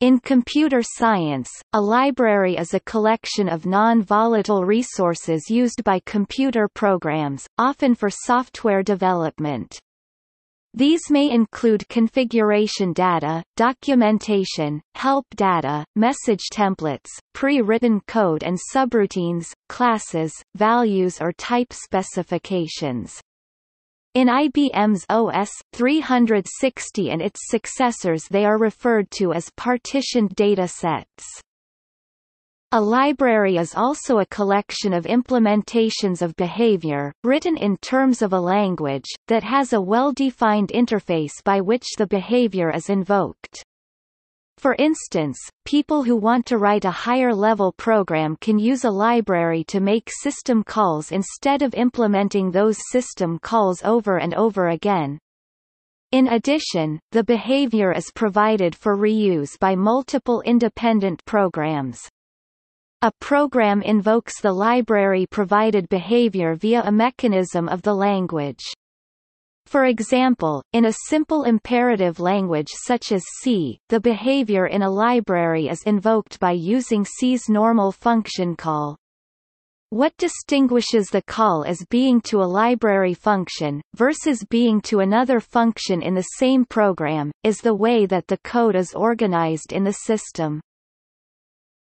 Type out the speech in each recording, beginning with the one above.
In computer science, a library is a collection of non-volatile resources used by computer programs, often for software development. These may include configuration data, documentation, help data, message templates, pre-written code and subroutines, classes, values or type specifications. In IBM's OS 360 and its successors they are referred to as partitioned data sets. A library is also a collection of implementations of behavior, written in terms of a language, that has a well-defined interface by which the behavior is invoked. For instance, people who want to write a higher-level program can use a library to make system calls instead of implementing those system calls over and over again. In addition, the behavior is provided for reuse by multiple independent programs. A program invokes the library-provided behavior via a mechanism of the language. For example, in a simple imperative language such as C, the behavior in a library is invoked by using C's normal function call. What distinguishes the call as being to a library function, versus being to another function in the same program, is the way that the code is organized in the system.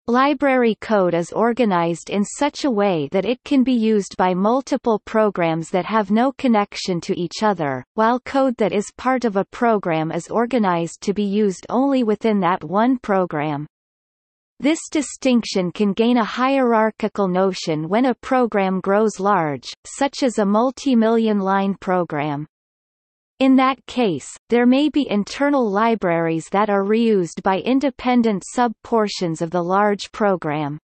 Library code is organized in such a way that it can be used by multiple programs that have no connection to each other, while code that is part of a program is organized to be used only within that one program. This distinction can gain a hierarchical notion when a program grows large, such as a multi-million line program. In that case, there may be internal libraries that are reused by independent sub-portions of the large program.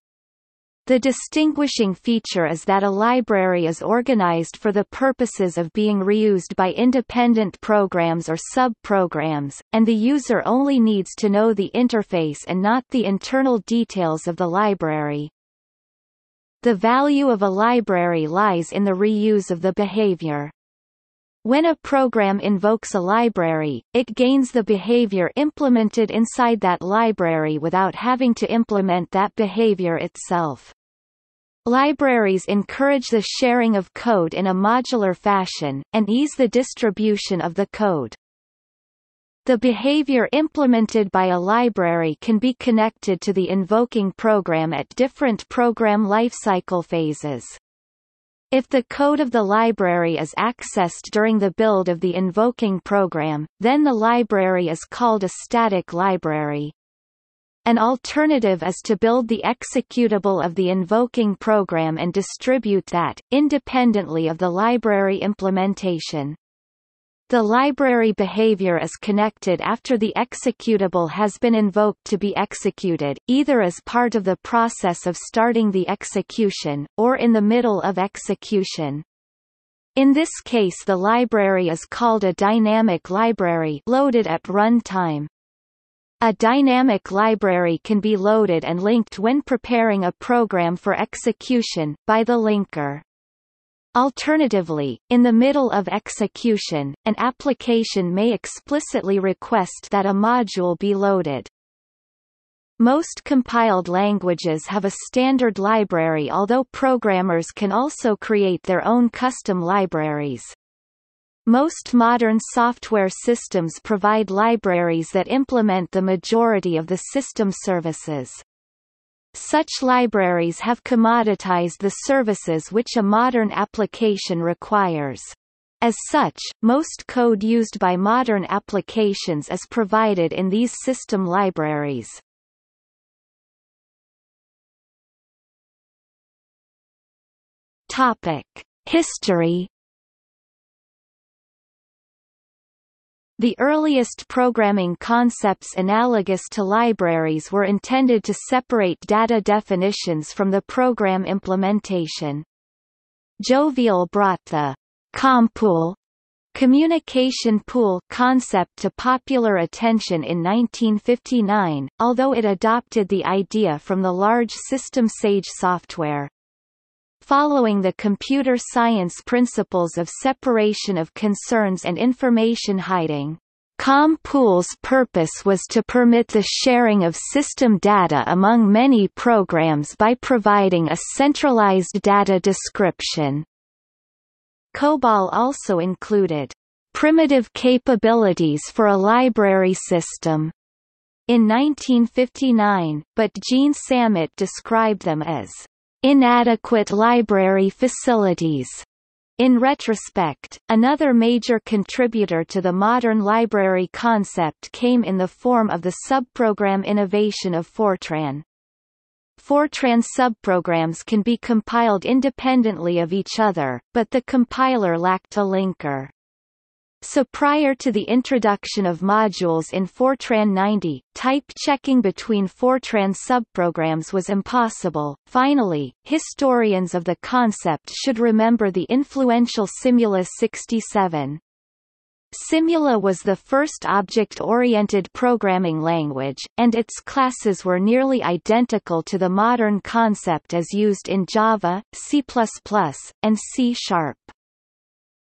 The distinguishing feature is that a library is organized for the purposes of being reused by independent programs or sub-programs, and the user only needs to know the interface and not the internal details of the library. The value of a library lies in the reuse of the behavior. When a program invokes a library, it gains the behavior implemented inside that library without having to implement that behavior itself. Libraries encourage the sharing of code in a modular fashion, and ease the distribution of the code. The behavior implemented by a library can be connected to the invoking program at different program lifecycle phases. If the code of the library is accessed during the build of the invoking program, then the library is called a static library. An alternative is to build the executable of the invoking program and distribute that, independently of the library implementation. The library behavior is connected after the executable has been invoked to be executed, either as part of the process of starting the execution, or in the middle of execution. In this case the library is called a dynamic library loaded at runtime. A dynamic library can be loaded and linked when preparing a program for execution, by the linker. Alternatively, in the middle of execution, an application may explicitly request that a module be loaded. Most compiled languages have a standard library although programmers can also create their own custom libraries. Most modern software systems provide libraries that implement the majority of the system services. Such libraries have commoditized the services which a modern application requires. As such, most code used by modern applications is provided in these system libraries. Topic: History The earliest programming concepts analogous to libraries were intended to separate data definitions from the program implementation. Jovial brought the compool communication pool concept to popular attention in 1959, although it adopted the idea from the large system Sage software. Following the computer science principles of separation of concerns and information hiding, compool's purpose was to permit the sharing of system data among many programs by providing a centralized data description. COBOL also included primitive capabilities for a library system in 1959, but Jean Sammet described them as inadequate library facilities. In retrospect, another major contributor to the modern library concept came in the form of the subprogram innovation of Fortran. Fortran subprograms can be compiled independently of each other, but the compiler lacked a linker. So prior to the introduction of modules in Fortran 90, type checking between Fortran subprograms was impossible. Finally, historians of the concept should remember the influential Simula 67. Simula was the first object-oriented programming language, and its classes were nearly identical to the modern concept as used in Java, C++, and C Sharp.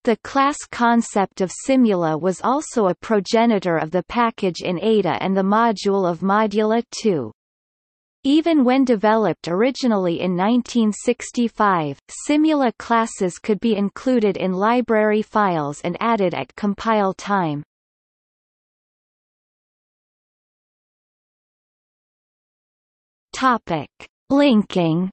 The class concept of Simula was also a progenitor of the package in Ada and the module of Modula 2. Even when developed originally in 1965, Simula classes could be included in library files and added at compile time. Topic: Linking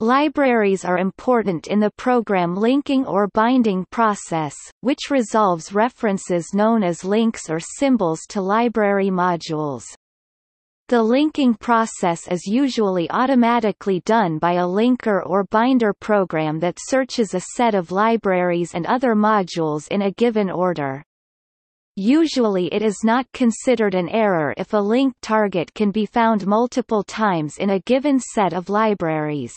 Libraries are important in the program linking or binding process, which resolves references known as links or symbols to library modules. The linking process is usually automatically done by a linker or binder program that searches a set of libraries and other modules in a given order. Usually it is not considered an error if a link target can be found multiple times in a given set of libraries.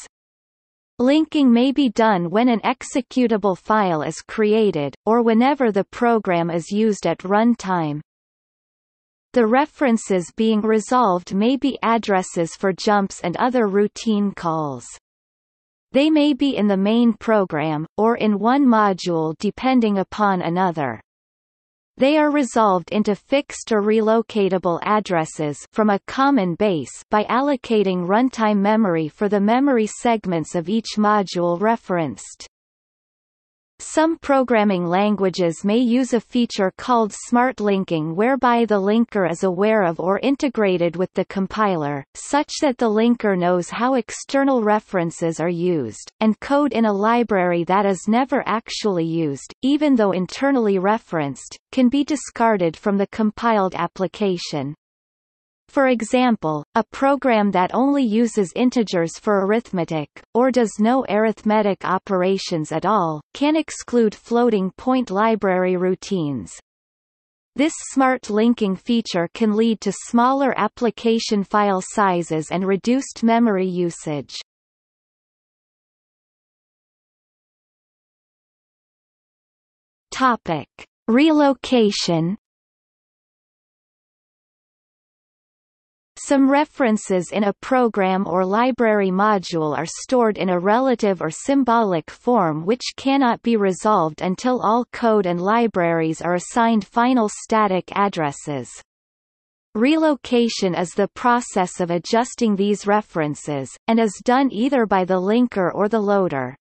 Linking may be done when an executable file is created, or whenever the program is used at runtime. The references being resolved may be addresses for jumps and other routine calls. They may be in the main program, or in one module depending upon another. They are resolved into fixed or relocatable addresses from a common base by allocating runtime memory for the memory segments of each module referenced. Some programming languages may use a feature called smart linking whereby the linker is aware of or integrated with the compiler, such that the linker knows how external references are used, and code in a library that is never actually used, even though internally referenced, can be discarded from the compiled application. For example, a program that only uses integers for arithmetic, or does no arithmetic operations at all, can exclude floating-point library routines. This smart linking feature can lead to smaller application file sizes and reduced memory usage. Topic: Relocation Some references in a program or library module are stored in a relative or symbolic form which cannot be resolved until all code and libraries are assigned final static addresses. Relocation is the process of adjusting these references, and is done either by the linker or the loader.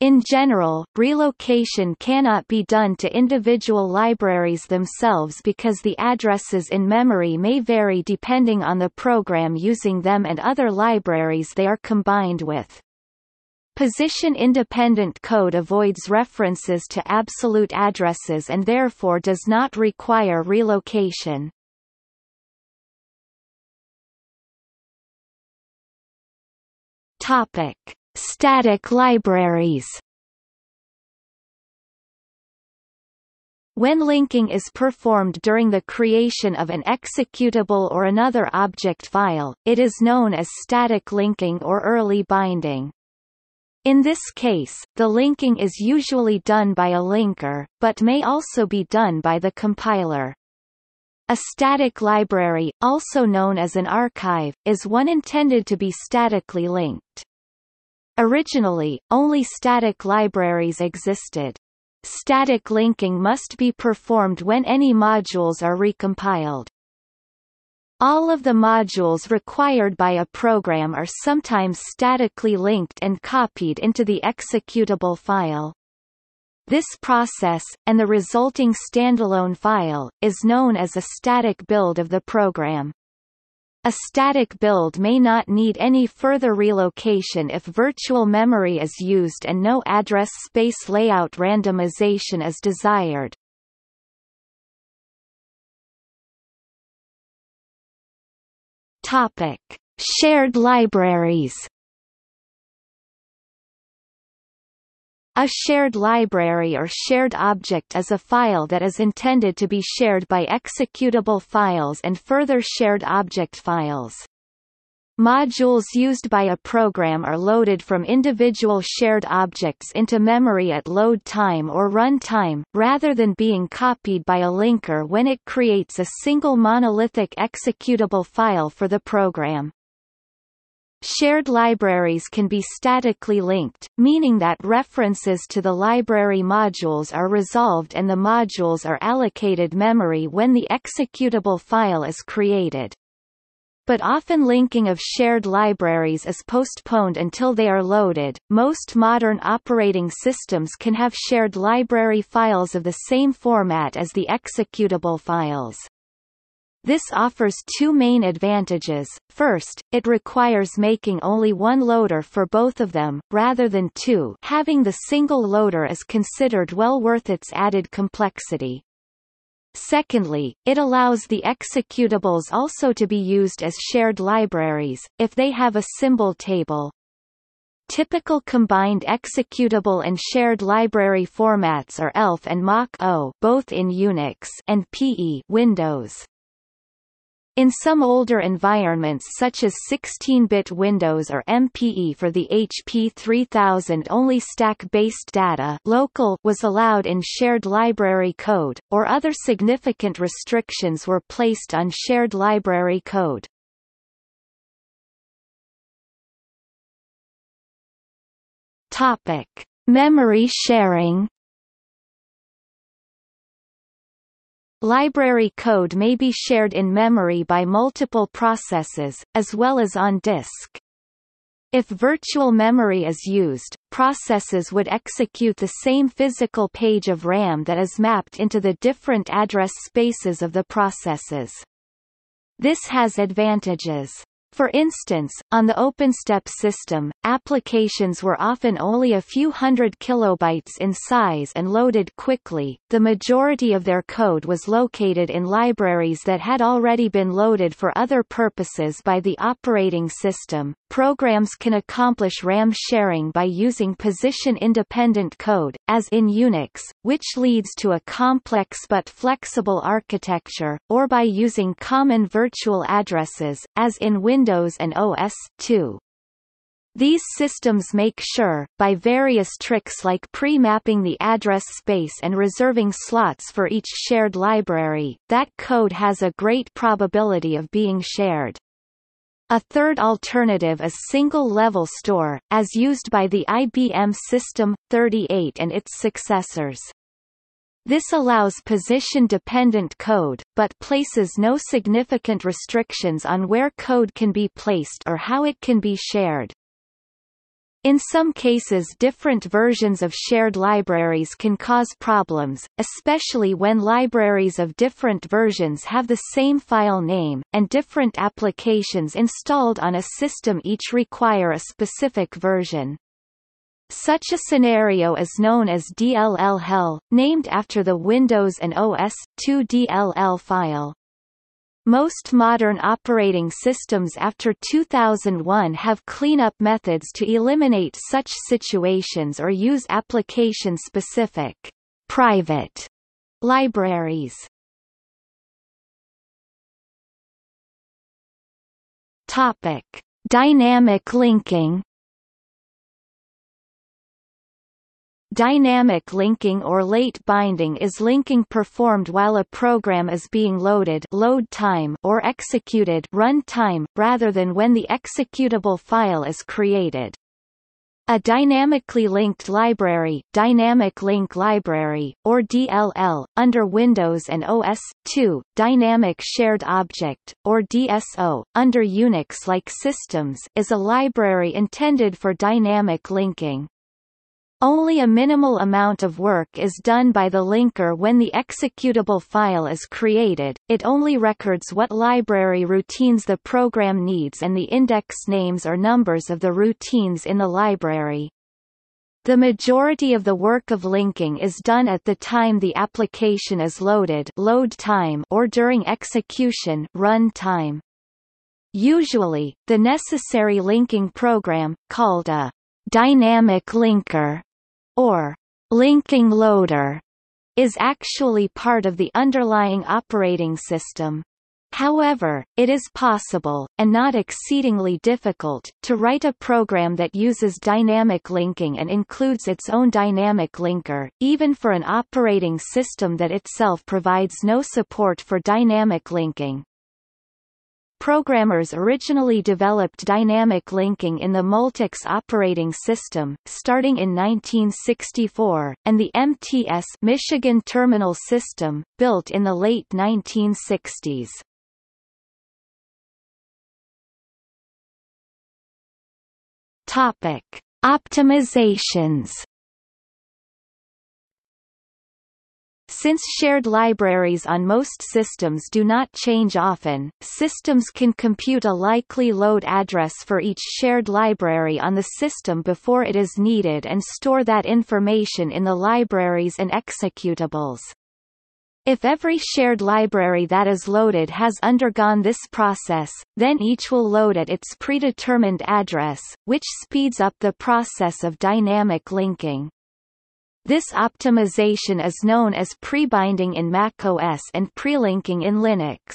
In general, relocation cannot be done to individual libraries themselves because the addresses in memory may vary depending on the program using them and other libraries they are combined with. Position-independent code avoids references to absolute addresses and therefore does not require relocation. Topic: Static libraries When linking is performed during the creation of an executable or another object file, it is known as static linking or early binding. In this case, the linking is usually done by a linker, but may also be done by the compiler. A static library, also known as an archive, is one intended to be statically linked. Originally, only static libraries existed. Static linking must be performed when any modules are recompiled. All of the modules required by a program are sometimes statically linked and copied into the executable file. This process, and the resulting standalone file, is known as a static build of the program. A static build may not need any further relocation if virtual memory is used and no address space layout randomization is desired. Topic: Shared libraries. A shared library or shared object is a file that is intended to be shared by executable files and further shared object files. Modules used by a program are loaded from individual shared objects into memory at load time or run time, rather than being copied by a linker when it creates a single monolithic executable file for the program. Shared libraries can be statically linked, meaning that references to the library modules are resolved and the modules are allocated memory when the executable file is created but often linking of shared libraries is postponed until they are loaded. Most modern operating systems can have shared library files of the same format as the executable files. This offers two main advantages. First, it requires making only one loader for both of them, rather than two having the single loader is considered well worth its added complexity. Secondly, it allows the executables also to be used as shared libraries, if they have a symbol table. Typical combined executable and shared library formats are ELF and Mach-O both in Unix and PE Windows. In some older environments such as 16-bit Windows or MPE for the HP 3000 only stack-based data local was allowed in shared library code, or other significant restrictions were placed on shared library code. Topic: Memory sharing Library code may be shared in memory by multiple processes, as well as on disk. If virtual memory is used, processes would execute the same physical page of RAM that is mapped into the different address spaces of the processes. This has advantages. For instance, on the OpenStep system, applications were often only a few hundred kilobytes in size and loaded quickly. The majority of their code was located in libraries that had already been loaded for other purposes by the operating system. Programs can accomplish RAM sharing by using position-independent code, as in Unix, which leads to a complex but flexible architecture, or by using common virtual addresses, as in Windows Windows and OS 2. These systems make sure, by various tricks like pre-mapping the address space and reserving slots for each shared library, that code has a great probability of being shared. A third alternative is single-level store, as used by the IBM System 38 and its successors. This allows position-dependent code, but places no significant restrictions on where code can be placed or how it can be shared. In some cases different versions of shared libraries can cause problems, especially when libraries of different versions have the same file name, and different applications installed on a system each require a specific version. Such a scenario is known as DLL hell, named after the Windows and OS 2 DLL file. Most modern operating systems after 2001 have cleanup methods to eliminate such situations or use application-specific private libraries. Topic: Dynamic linking Dynamic linking or late binding is linking performed while a program is being loaded load time or executed run time, rather than when the executable file is created. A dynamically linked library, Dynamic Link Library, or DLL, under Windows and OS, 2, Dynamic Shared Object, or DSO, under Unix-like systems is a library intended for dynamic linking. Only a minimal amount of work is done by the linker when the executable file is created, it only records what library routines the program needs and the index names or numbers of the routines in the library. The majority of the work of linking is done at the time the application is loaded load time or during execution run time. Usually, the necessary linking program, called a dynamic linker, or linking loader, is actually part of the underlying operating system. However, it is possible, and not exceedingly difficult, to write a program that uses dynamic linking and includes its own dynamic linker, even for an operating system that itself provides no support for dynamic linking. Programmers originally developed dynamic linking in the Multics operating system, starting in 1964, and the MTS Michigan Terminal System, built in the late 1960s. Topic: Optimizations Since shared libraries on most systems do not change often, systems can compute a likely load address for each shared library on the system before it is needed and store that information in the libraries and executables. If every shared library that is loaded has undergone this process, then each will load at its predetermined address, which speeds up the process of dynamic linking. This optimization is known as prebinding in macOS and prelinking in Linux.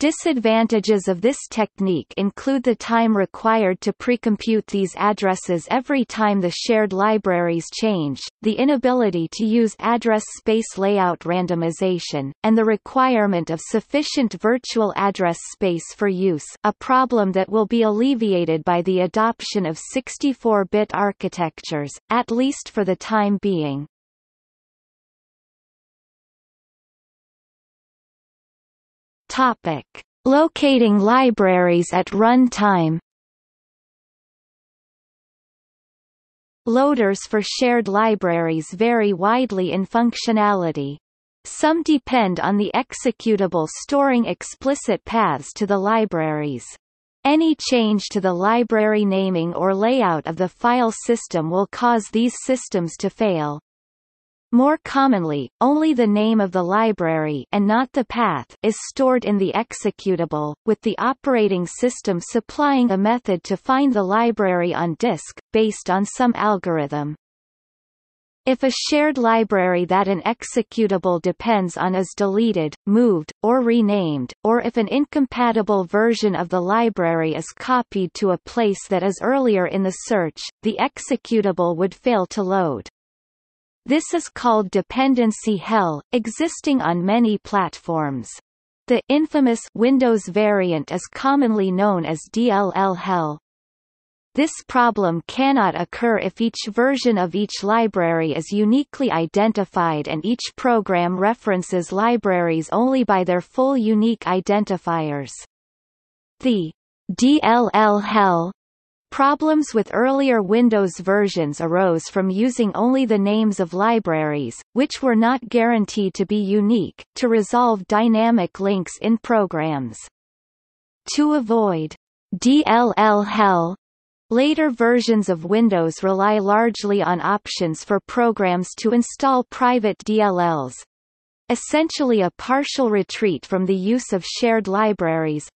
Disadvantages of this technique include the time required to precompute these addresses every time the shared libraries change, the inability to use address space layout randomization, and the requirement of sufficient virtual address space for use a problem that will be alleviated by the adoption of 64-bit architectures, at least for the time being. Topic: Locating libraries at runtime. Loaders for shared libraries vary widely in functionality. Some depend on the executable storing explicit paths to the libraries. Any change to the library naming or layout of the file system will cause these systems to fail. More commonly, only the name of the library and not the path is stored in the executable, with the operating system supplying a method to find the library on disk, based on some algorithm. If a shared library that an executable depends on is deleted, moved, or renamed, or if an incompatible version of the library is copied to a place that is earlier in the search, the executable would fail to load. This is called dependency hell, existing on many platforms. The infamous Windows variant is commonly known as DLL hell. This problem cannot occur if each version of each library is uniquely identified and each program references libraries only by their full unique identifiers. The DLL hell Problems with earlier Windows versions arose from using only the names of libraries, which were not guaranteed to be unique, to resolve dynamic links in programs. To avoid DLL hell, Later versions of Windows rely largely on options for programs to install private DLLs, essentially a partial retreat from the use of shared libraries,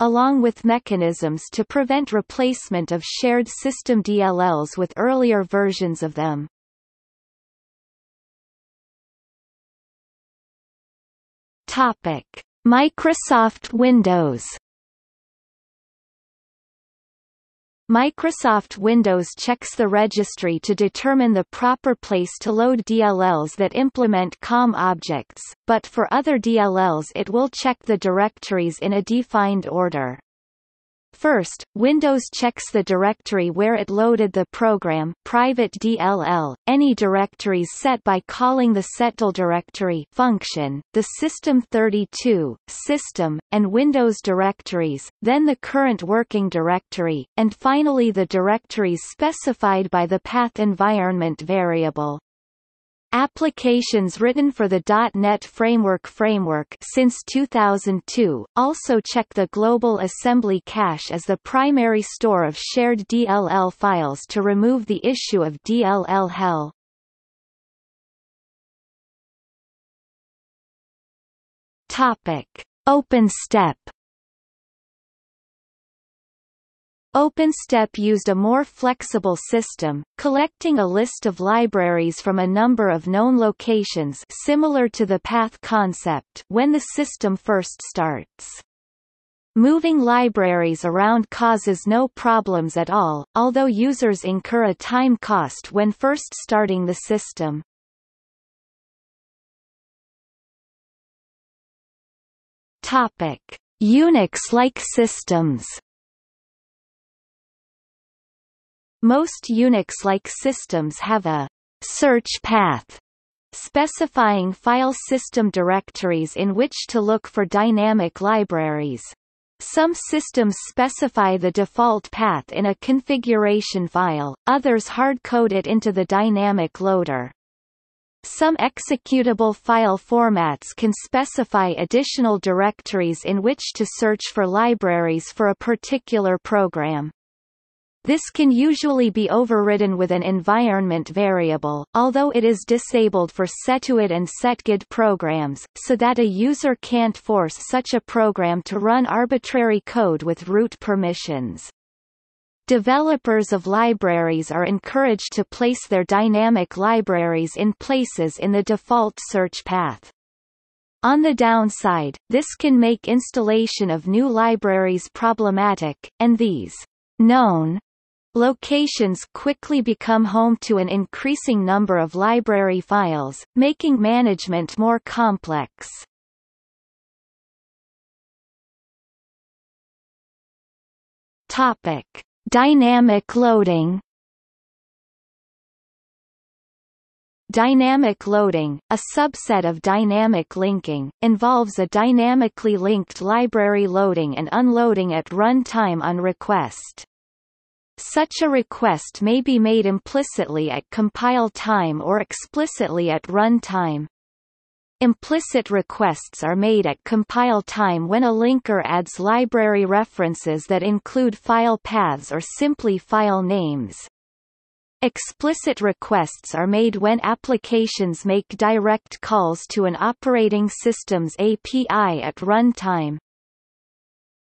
along with mechanisms to prevent replacement of shared system DLLs with earlier versions of them. Topic: Microsoft Windows Microsoft Windows checks the registry to determine the proper place to load DLLs that implement COM objects, but for other DLLs it will check the directories in a defined order. First, Windows checks the directory where it loaded the program private DLL, any directories set by calling the SetDllDirectory function, the system32, system, and Windows directories, then the current working directory, and finally the directories specified by the path environment variable. Applications written for the .NET Framework framework since 2002 also check the global assembly cache as the primary store of shared DLL files to remove the issue of DLL hell. Topic: OpenStep OpenStep used a more flexible system, collecting a list of libraries from a number of known locations similar to the path concept when the system first starts. Moving libraries around causes no problems at all, although users incur a time cost when first starting the system. Topic: Unix-like systems Most Unix-like systems have a search path specifying file system directories in which to look for dynamic libraries. Some systems specify the default path in a configuration file, others hard-code it into the dynamic loader. Some executable file formats can specify additional directories in which to search for libraries for a particular program. This can usually be overridden with an environment variable, although it is disabled for setuid and setgid programs, so that a user can't force such a program to run arbitrary code with root permissions. Developers of libraries are encouraged to place their dynamic libraries in places in the default search path. On the downside, this can make installation of new libraries problematic, and these known Locations quickly become home to an increasing number of library files, making management more complex. Topic: Dynamic loading. Dynamic loading, a subset of dynamic linking, involves a dynamically linked library loading and unloading at runtime on request. Such a request may be made implicitly at compile time or explicitly at run time. Implicit requests are made at compile time when a linker adds library references that include file paths or simply file names. Explicit requests are made when applications make direct calls to an operating system's API at runtime.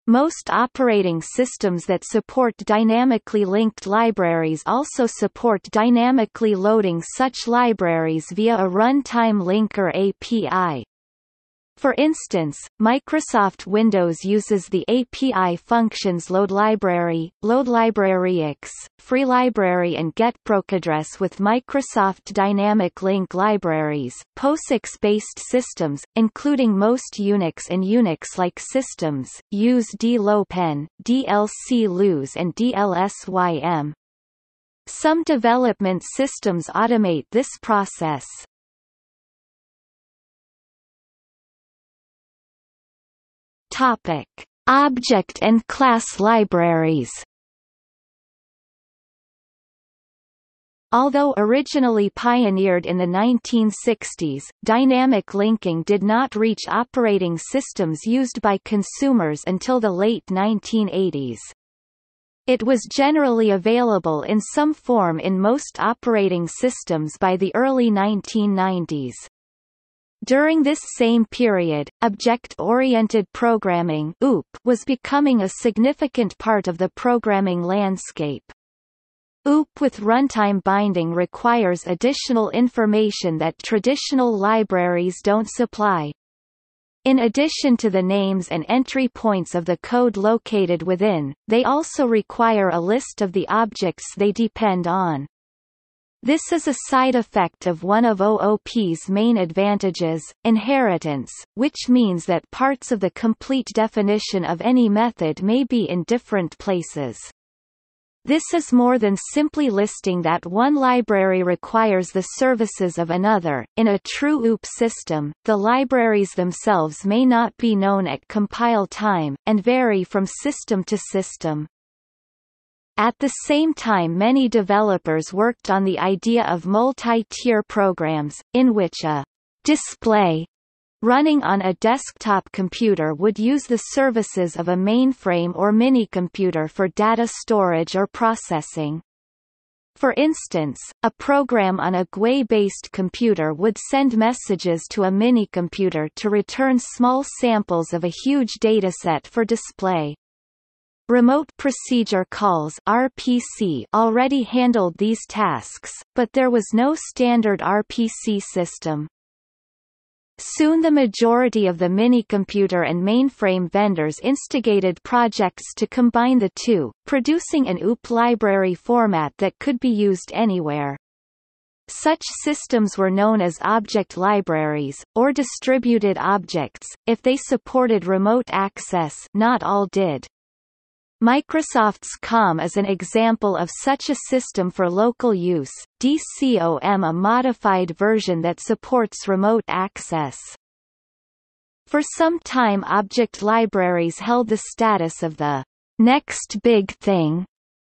Most operating systems that support dynamically linked libraries also support dynamically loading such libraries via a runtime linker API. For instance, Microsoft Windows uses the API functions LoadLibrary, LoadLibraryEx, FreeLibrary and GetProcAddress with Microsoft Dynamic Link libraries. POSIX-based systems, including most Unix and Unix-like systems, use DLopen, dlclose and DLSYM. Some development systems automate this process. Topic: Object and class libraries. Although originally pioneered in the 1960s, dynamic linking did not reach operating systems used by consumers until the late 1980s. It was generally available in some form in most operating systems by the early 1990s. During this same period, object-oriented programming OOP was becoming a significant part of the programming landscape. OOP with runtime binding requires additional information that traditional libraries don't supply. In addition to the names and entry points of the code located within, they also require a list of the objects they depend on. This is a side effect of one of OOP's main advantages, inheritance, which means that parts of the complete definition of any method may be in different places. This is more than simply listing that one library requires the services of another. In a true OOP system, the libraries themselves may not be known at compile time, and vary from system to system. At the same time many developers worked on the idea of multi-tier programs, in which a display running on a desktop computer would use the services of a mainframe or minicomputer for data storage or processing. For instance, a program on a GUI-based computer would send messages to a minicomputer to return small samples of a huge dataset for display. Remote Procedure Calls RPC already handled these tasks, but there was no standard RPC system. Soon the majority of the minicomputer and mainframe vendors instigated projects to combine the two, producing an OOP library format that could be used anywhere. Such systems were known as object libraries, or distributed objects, if they supported remote access not all did. Microsoft's COM is an example of such a system for local use, DCOM a modified version that supports remote access. For some time object libraries held the status of the next big thing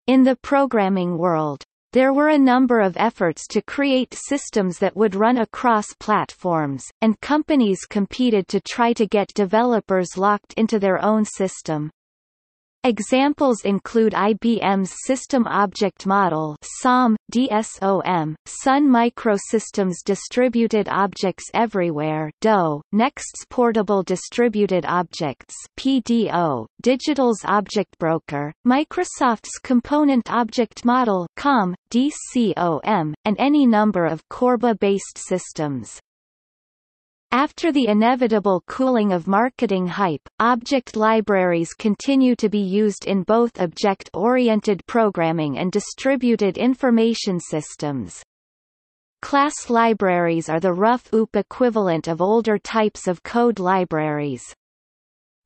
in the programming world. There were a number of efforts to create systems that would run across platforms, and companies competed to try to get developers locked into their own system. Examples include IBM's System Object Model SOM, DSOM, Sun Microsystems Distributed Objects Everywhere DOE, NeXT's Portable Distributed Objects PDO, Digital's Object Broker, Microsoft's Component Object Model COM, DCOM, and any number of Corba-based systems. After the inevitable cooling of marketing hype, object libraries continue to be used in both object-oriented programming and distributed information systems. Class libraries are the rough OOP equivalent of older types of code libraries.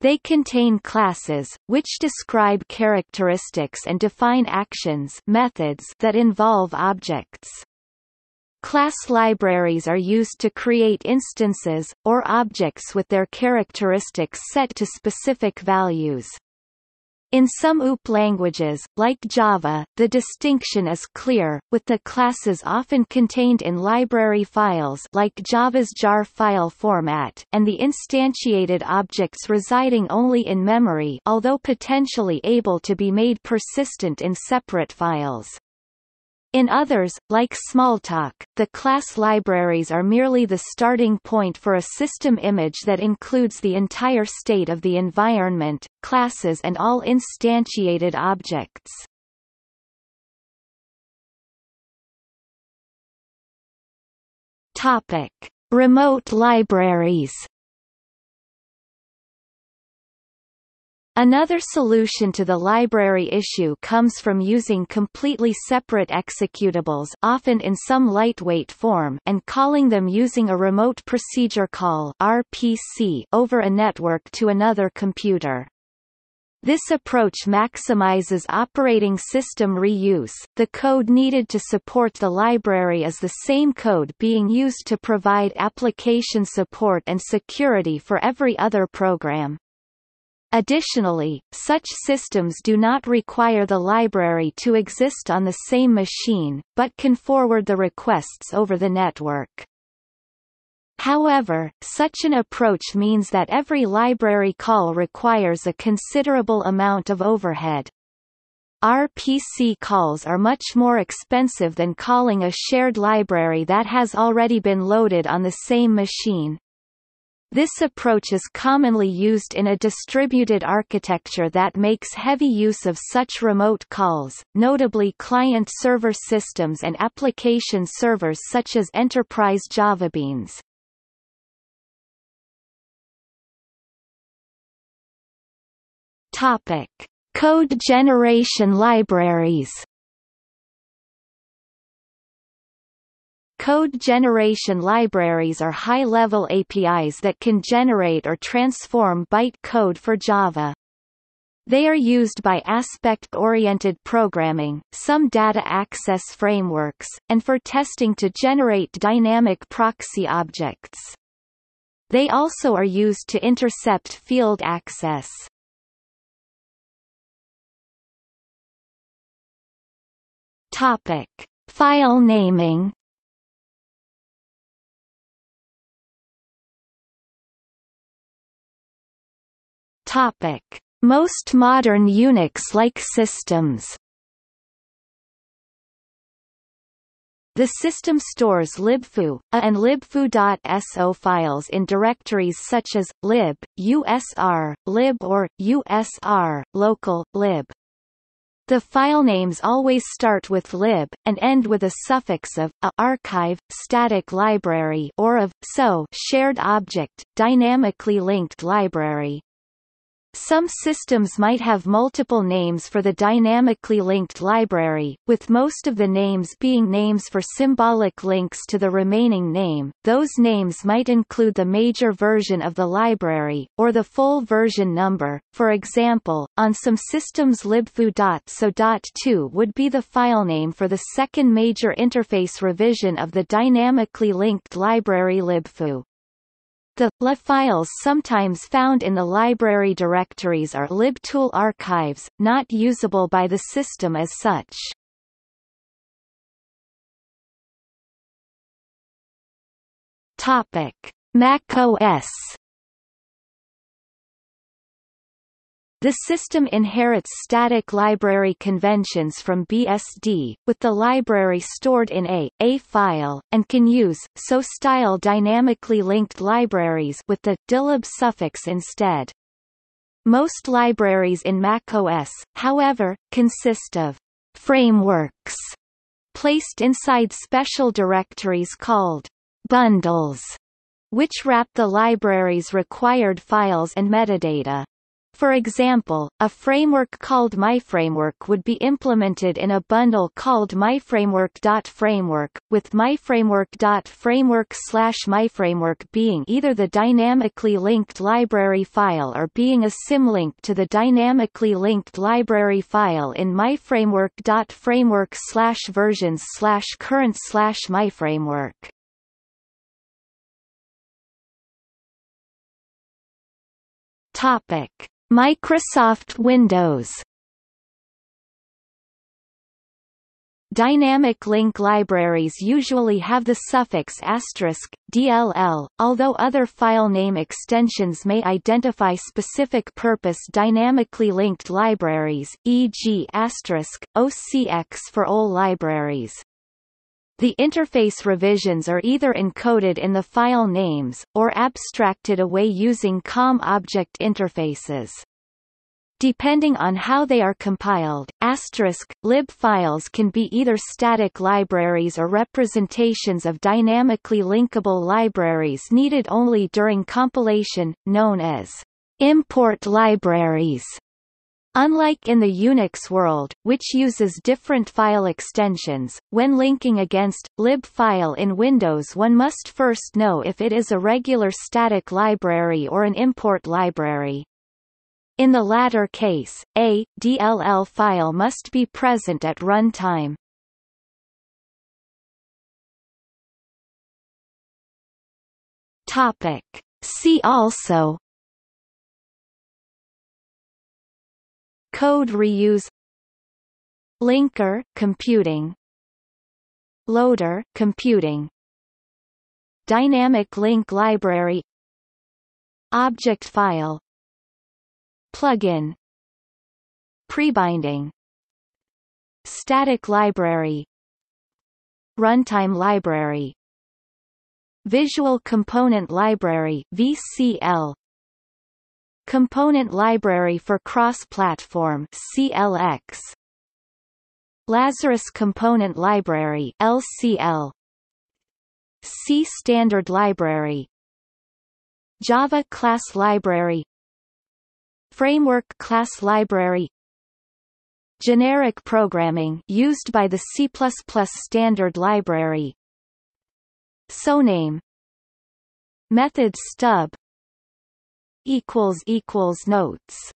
They contain classes, which describe characteristics and define actions methods that involve objects. Class libraries are used to create instances, or objects with their characteristics set to specific values. In some OOP languages, like Java, the distinction is clear, with the classes often contained in library files like Java's jar file format and the instantiated objects residing only in memory although potentially able to be made persistent in separate files. In others, like Smalltalk, the class libraries are merely the starting point for a system image that includes the entire state of the environment, classes and all instantiated objects. Topic: Remote libraries Another solution to the library issue comes from using completely separate executables often in some lightweight form and calling them using a remote procedure call RPC over a network to another computer. This approach maximizes operating system reuse. The code needed to support the library is the same code being used to provide application support and security for every other program. Additionally, such systems do not require the library to exist on the same machine, but can forward the requests over the network. However, such an approach means that every library call requires a considerable amount of overhead. RPC calls are much more expensive than calling a shared library that has already been loaded on the same machine. This approach is commonly used in a distributed architecture that makes heavy use of such remote calls, notably client-server systems and application servers such as enterprise JavaBeans. Topic: Code generation libraries. Code generation libraries are high-level APIs that can generate or transform byte code for Java. They are used by aspect-oriented programming, some data access frameworks, and for testing to generate dynamic proxy objects. They also are used to intercept field access. Topic: File naming. Topic: Most modern Unix-like systems. The system stores libfoo, a and libfoo.so files in directories such as lib, usr, lib or usr, local, lib. The file names always start with lib, and end with a suffix of a archive, static library or of so shared object, dynamically linked library. Some systems might have multiple names for the dynamically linked library, with most of the names being names for symbolic links to the remaining name. Those names might include the major version of the library, or the full version number. For example, on some systems libfoo.so.2 would be the filename for the second major interface revision of the dynamically linked library libfoo. The files sometimes found in the library directories are libtool archives, not usable by the system as such. Topic: Mac OS The system inherits static library conventions from BSD, with the library stored in a, a file, and can use, so style dynamically linked libraries with the dylib suffix instead. Most libraries in macOS, however, consist of frameworks placed inside special directories called bundles, which wrap the library's required files and metadata. For example, a framework called MyFramework would be implemented in a bundle called myframework.framework, with myframework.framework slash myframework being either the dynamically linked library file or being a symlink to the dynamically linked library file in myframework.framework slash versions slash current slash myframework. Topic Microsoft Windows Dynamic link libraries usually have the suffix asterisk, DLL, although other file name extensions may identify specific purpose dynamically linked libraries, e.g. OCX for OLE libraries. The interface revisions are either encoded in the file names, or abstracted away using COM object interfaces. Depending on how they are compiled, asterisk, lib files can be either static libraries or representations of dynamically linkable libraries needed only during compilation, known as import libraries. Unlike in the Unix world, which uses different file extensions, when linking against lib file in Windows one must first know if it is a regular static library or an import library. In the latter case, a DLL file must be present at runtime. Topic. See also Code reuse Linker computing Loader computing Dynamic link library Object file Plugin Prebinding Static library Runtime library Visual Component Library VCL Component Library for Cross-Platform CLX Lazarus Component Library LCL C Standard Library. Java Class Library. Framework Class Library. Generic programming used by the C++ Standard Library. Soname. Method stub equals equals notes